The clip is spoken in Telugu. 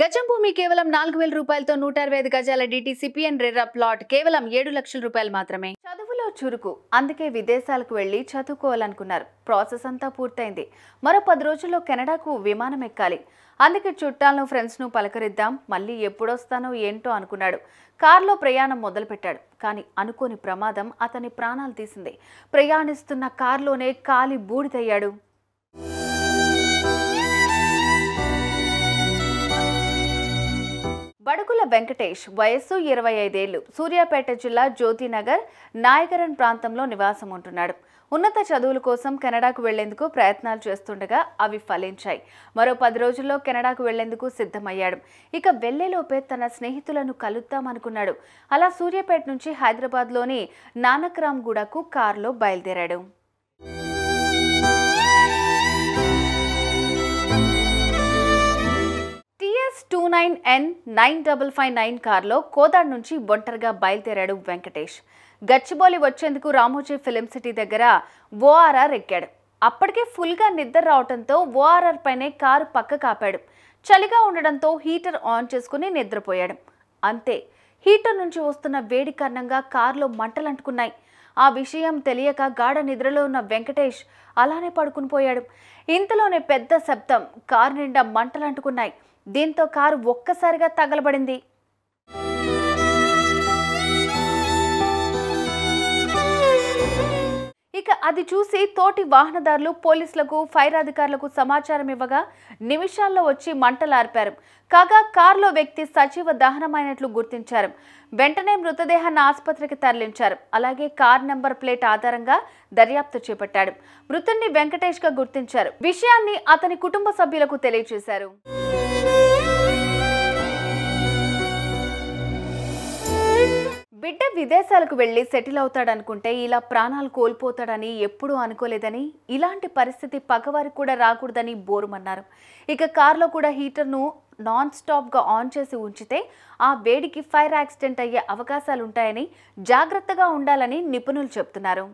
గజం భూమి కేవలం నాలుగు వేల రూపాయలతో నూట అరవై ఐదు గజాల డిటిసిపిఎన్ రెర్రా ప్లాట్ కేవలం ఏడు లక్షల రూపాయలు మాత్రమే. చదువులో చురుకు. అందుకే విదేశాలకు వెళ్ళి చదువుకోవాలనుకున్నారు. ప్రాసెస్ అంతా పూర్తయింది. మరో పది రోజుల్లో కెనడాకు విమానం ఎక్కాలి. అందుకే చుట్టాలను ఫ్రెండ్స్ను పలకరిద్దాం. మళ్ళీ ఎప్పుడొస్తానో ఏంటో అనుకున్నాడు. కారులో ప్రయాణం మొదలుపెట్టాడు. కానీ అనుకోని ప్రమాదం అతని ప్రాణాలు తీసింది. ప్రయాణిస్తున్న కారులోనే కాలి బూడిదయ్యాడు. బడుగుల వెంకటేష్ వయస్సు ఇరవై ఐదేళ్ళు సూర్యాపేట జిల్లా జ్యోతినగర్ నాయకరన్ ప్రాంతంలో నివాసం ఉంటున్నాడు ఉన్నత చదువుల కోసం కెనడాకు వెళ్ళేందుకు ప్రయత్నాలు చేస్తుండగా అవి ఫలించాయి. మరో పది రోజుల్లో కెనడాకు వెళ్ళేందుకు సిద్ధమయ్యాడు. ఇక వెళ్ళేలోపే తన స్నేహితులను కలుద్దామనుకున్నాడు. అలా సూర్యాపేట నుంచి హైదరాబాద్లోని నానక్రామ్గూడకు కారులో బయలుదేరాడు. Two nine N nine double five nine కార్లో కోదాడ్ నుంచి ఒంటరిగా బయలుదేరాడు వెంకటేష్. గచ్చిబౌలి వచ్చేందుకు రామోజీ ఫిలిం సిటీ దగ్గర ఓఆర్ఆర్ ఎక్కాడు. అప్పటికే ఫుల్గా నిద్ర రావడంతో ఓఆర్ఆర్ పైనే కారు పక్క కాపాడు. చలిగా ఉండడంతో హీటర్ ఆన్ చేసుకుని నిద్రపోయాడు. అంతే హీటర్ నుంచి వస్తున్న వేడి కారణంగా కారులో మంటలు అంటుకున్నాయి ఆ విషయం తెలియక గాఢ నిద్రలో ఉన్న వెంకటేష్ అలానే పడుకుని పోయాడు. ఇంతలోనే పెద్ద శబ్దం కారు నిండా మంటలు అంటుకున్నాయి. దీంతో కారు ఒక్కసారిగా తగలబడింది. అది చూసి తోటి వాహనదారులు పోలీసులకు ఫైర్ అధికారులకు సమాచారం ఇవ్వగా నిమిషాల్లో వచ్చి మంటలార్పారు. కాగా కారులో వ్యక్తి సజీవ దహనమైనట్లు గుర్తించారు. వెంటనే మృతదేహాన్ని ఆసుపత్రికి తరలించారు. అలాగే కార్ నెంబర్ ప్లేట్ ఆధారంగా దర్యాప్తు చేపట్టాడు. మృతుడిని వెంకటేష్గా గుర్తించారు. విషయాన్ని అతని కుటుంబ సభ్యులకు తెలియజేశారు. బిడ్డ విదేశాలకు వెళ్ళి సెటిల్ అవుతాడనుకుంటే ఇలా ప్రాణాలు కోల్పోతాడని ఎప్పుడూ అనుకోలేదని ఇలాంటి పరిస్థితి పగవారికి కూడా రాకూడదని బోరుమన్నారు. ఇక కారులో కూడా హీటర్ను నాన్ స్టాప్గా ఆన్ చేసి ఉంచితే ఆ వేడికి ఫైర్ యాక్సిడెంట్ అయ్యే అవకాశాలుంటాయని జాగ్రత్తగా ఉండాలని నిపుణులు చెప్తున్నారు